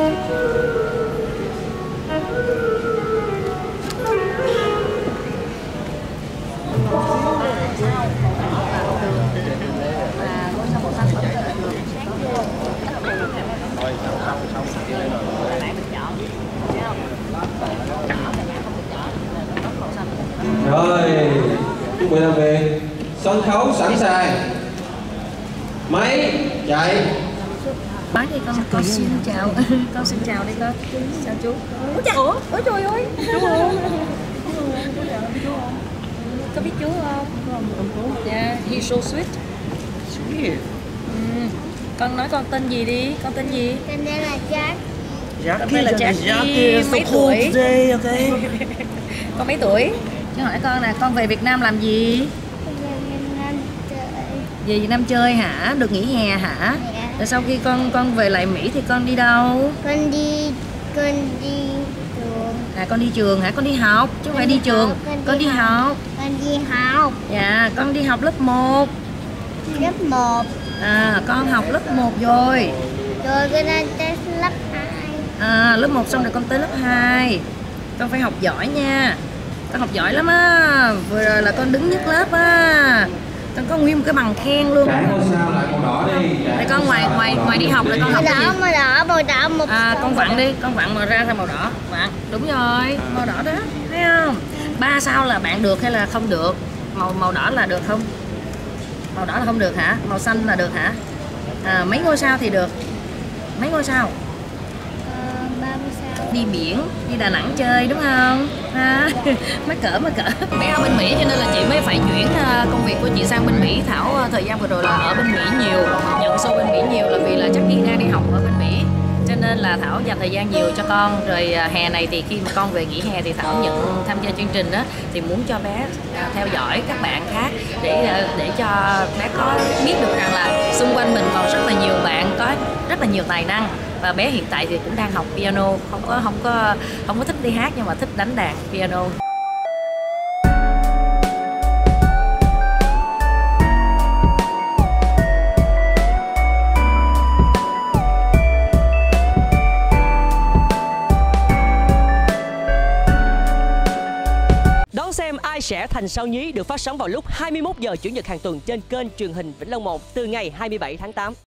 Rồi, chuẩn bị làm việc. Sân khấu sẵn sàng. Máy chạy. Nói đi con con xin chào. Con xin chào đi con. Chào chú. Ủa chào ủa? ủa trời ơi. Chú không có biết chú không? Dạ he's so sweet. Sweet. ừ. con nói con tên gì đi? Con tên gì? Tên đây là Jack. Con tên là Jackie, mấy so tuổi? today, okay? con mấy tuổi? Chú hỏi con nè con về Việt Nam làm gì? Giờ mình ăn chơi. về Việt Nam chơi hả? Được nghỉ hè hả? Dạ. Rồi sau khi con con về lại Mỹ thì con đi đâu? Con đi, con đi trường. à con đi trường hả? Con đi học chứ không phải đi trường. Con con đi đi học. Con đi học. Dạ con đi học lớp 1 lớp 1. à con học lớp 1 rồi. Rồi con lên tới lớp 2. à, lớp 1 xong rồi con tới lớp 2 con phải học giỏi nha. Con học giỏi lắm á. Vừa rồi là con đứng nhất lớp á nguyên một cái bằng khen luôn. Trải ngôi sao lại màu đỏ đi. Trải Để con ngoài ngoài màu ngoài đi học là con Màu học cái đỏ, màu đỏ, màu đỏ, một à con vặn đi con vặn mà ra ra màu đỏ. Vặn đúng rồi màu đỏ đó thấy không? Ba sao là bạn được hay là không được? Màu màu đỏ là được không? Màu đỏ là không được hả? Màu xanh là được hả? À, mấy ngôi sao thì được? Mấy ngôi sao? Ờ, 30 sao. đi biển đi đà nẵng chơi đúng không? Ha mắc cỡ mắc cỡ. Bé ở bên mỹ cho nên là chị việc của chị sang bên mỹ. Thảo ờ, thời gian vừa rồi là ở bên mỹ nhiều, nhận show bên mỹ nhiều là vì là chắc khi đang đi học ở bên mỹ. Cho nên là thảo dành thời gian nhiều cho con. Rồi ờ, hè này thì khi mà con về nghỉ hè thì thảo nhận tham gia chương trình đó thì muốn cho bé theo dõi các bạn khác để ờ, để cho bé có biết được rằng là xung quanh mình còn rất là nhiều bạn, có rất là nhiều tài năng. Và bé hiện tại thì cũng đang học piano, không có không có không có thích đi hát nhưng mà thích đánh đàn piano. Sẽ thành sao nhí được phát sóng vào lúc 21 giờ chủ nhật hàng tuần trên kênh truyền hình Vĩnh Long 1 từ ngày 27 tháng 8.